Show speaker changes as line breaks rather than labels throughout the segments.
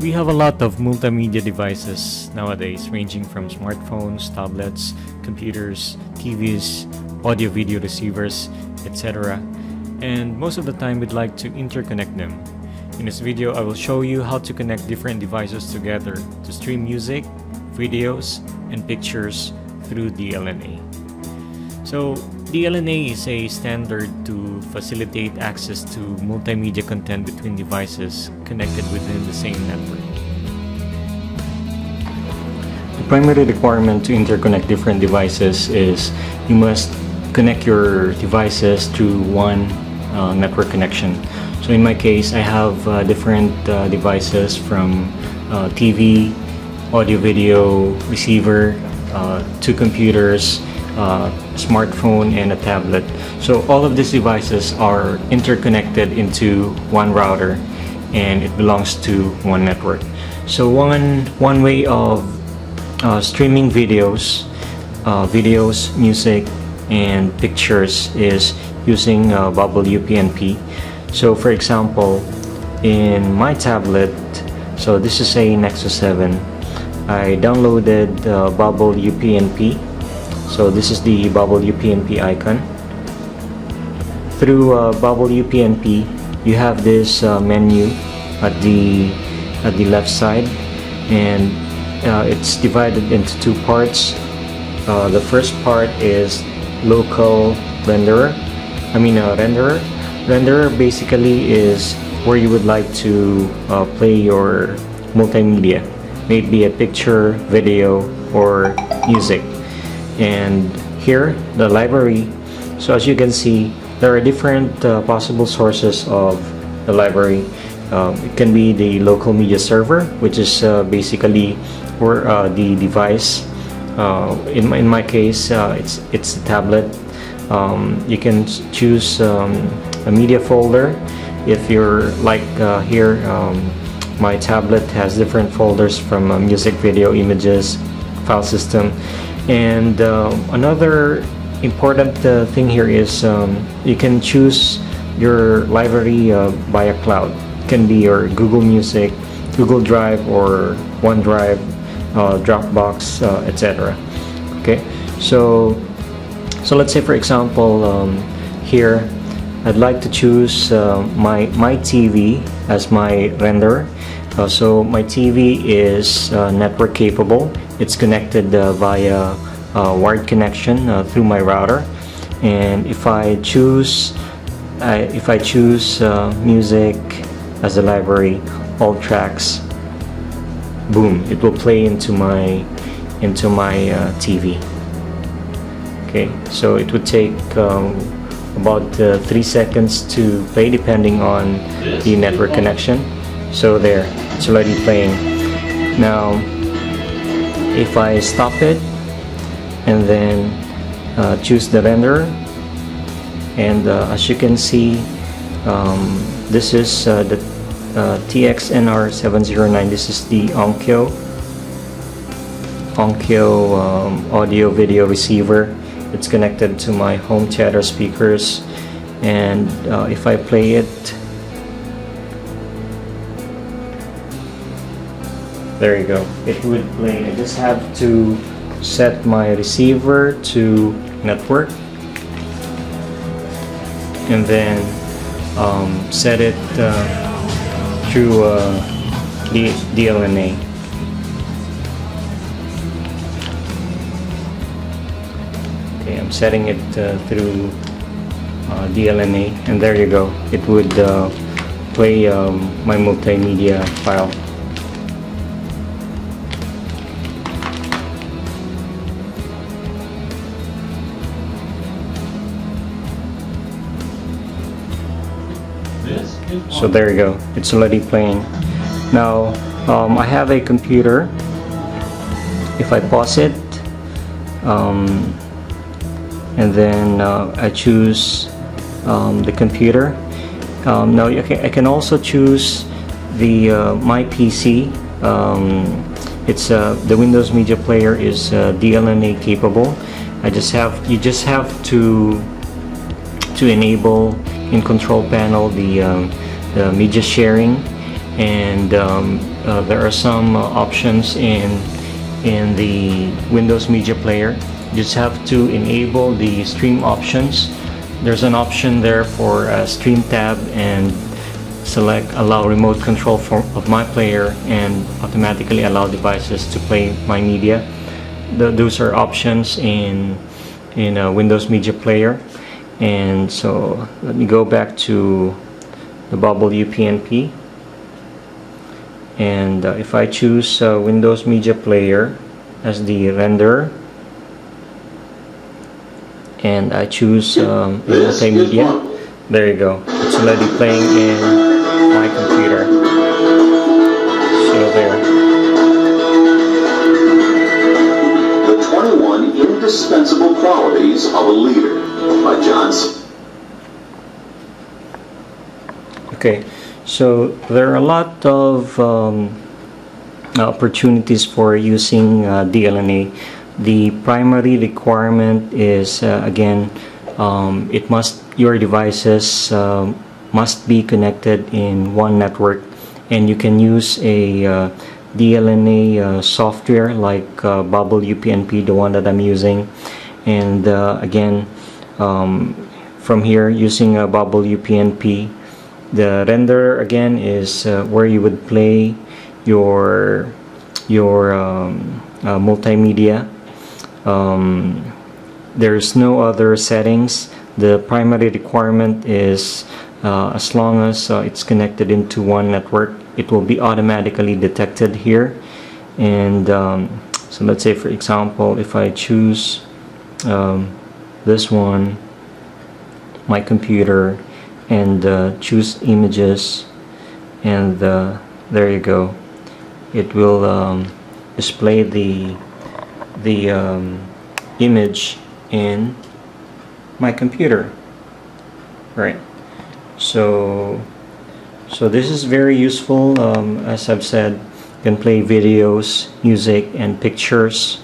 We have a lot of multimedia devices nowadays, ranging from smartphones, tablets, computers, TVs, audio video receivers, etc. And most of the time, we'd like to interconnect them. In this video, I will show you how to connect different devices together to stream music, videos, and pictures through DLNA. So, DLNA is a standard to facilitate access to multimedia content between devices connected within the same network. The primary requirement to interconnect different devices is you must connect your devices through one uh, network connection. So in my case, I have uh, different uh, devices from uh, TV, audio video receiver, uh, two computers, uh, smartphone and a tablet. So all of these devices are interconnected into one router and it belongs to one network. So one, one way of uh, streaming videos, uh, videos, music, and pictures is using uh, Bubble UPnP. So for example, in my tablet, so this is a Nexus 7, I downloaded uh, Bubble UPnP so this is the UPnP icon. Through uh, you have this uh, menu at the at the left side. And uh, it's divided into two parts. Uh, the first part is local renderer I mean a uh, renderer. Renderer basically is where you would like to uh, play your multimedia. Maybe a picture video or music and here the library. So as you can see there are different uh, possible sources of the library. Um, it can be the local media server which is uh, basically where uh, the device uh, in, my, in my case uh, it's it's a tablet. Um, you can choose um, a media folder. If you're like uh, here um, my tablet has different folders from music video images file system and uh, another important uh, thing here is um, you can choose your library uh, via cloud. It can be your Google Music Google Drive or OneDrive uh, Dropbox uh, etc okay? So so let's say for example um, here I'd like to choose uh, my my TV as my render uh, so my TV is uh, network capable. It's connected uh, via uh, wired connection uh, through my router. And if I choose, if I choose uh, music as a library, all tracks, boom, it will play into my into my TV. Okay, so it would take um, about three seconds to play, depending on the network connection. So there it's already playing. Now if I stop it and then uh, choose the render and uh, as you can see um, this is uh, the uh, TXNR709 this is the Onkyo Onkyo um, audio video receiver. It's connected to my home theater speakers. And uh, if I play it there you go. It would play I just have to set my receiver to network and then um, set it uh, through uh, the DLNA okay I'm setting it uh, through uh, DLNA and there you go. It would uh, play um, my multimedia file so there you go. It's already playing. Now um, I have a computer. If I pause it um, and then uh, I choose um, the computer. Um, now I can also choose the uh, my PC um, it's uh, the Windows Media Player is uh, DLNA capable. I just have you just have to to enable in control panel the um, the media sharing and um, uh, there are some uh, options in in the Windows Media Player. You just have to enable the stream options. There's an option there for a stream tab and select allow remote control for, of my player and automatically allow devices to play my media. The, those are options in in a Windows Media Player and so let me go back to the Bubble UPnP and uh, if I choose uh, Windows Media Player as the renderer and I choose um, multimedia there you go. It's already playing in Okay, so there are a lot of um, opportunities for using uh, DLNA. The primary requirement is uh, again, um, it must your devices um, must be connected in one network, and you can use a uh, DLNA uh, software like uh, Bubble UPnP, the one that I'm using, and uh, again, um, from here using a Bubble UPnP the render again is uh, where you would play your your um, uh, multimedia. Um, there's no other settings. The primary requirement is uh, as long as uh, it's connected into one network it will be automatically detected here. And um, so let's say for example if I choose um, this one my computer and uh, choose images and uh, there you go. It will um, display the the um, image in my computer. Right. So so this is very useful um, as I've said you can play videos music and pictures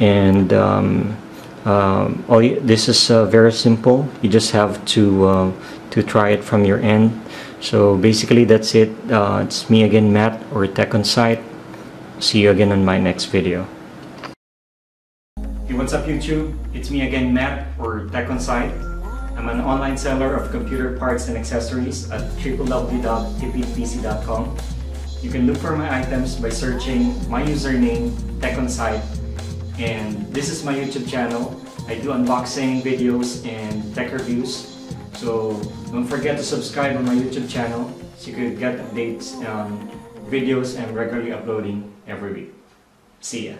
and um, um, all you, this is uh, very simple. You just have to uh, to try it from your end. So basically that's it. Uh, it's me again Matt or Tech on Site. See you again on my next video. Hey what's up YouTube? It's me again Matt or Tech on Site. I'm an online seller of computer parts and accessories at www.tipidpc.com you can look for my items by searching my username Tech on Site. And this is my YouTube channel. I do unboxing videos and tech reviews. So don't forget to subscribe on my YouTube channel so you can get updates on videos I'm regularly uploading every week. See ya!